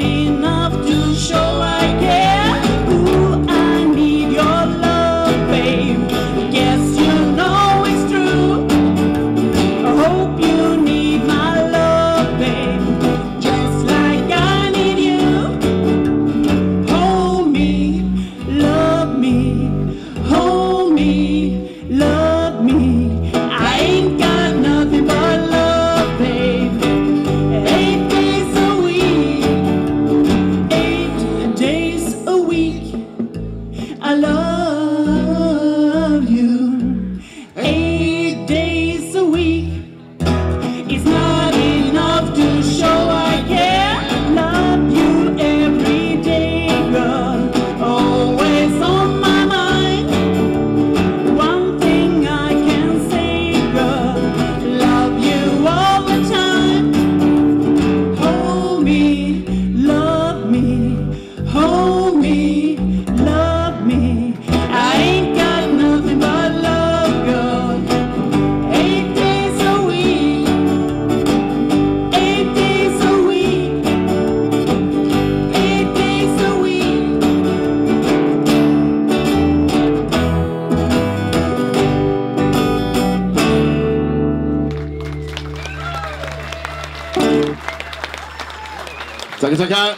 enough to show I I love you. Eight days a week. It's not enough to show I care. Love you every day, girl. Always on my mind. One thing I can say, girl. Love you all the time. Hold me, love me, hold me, 再开再开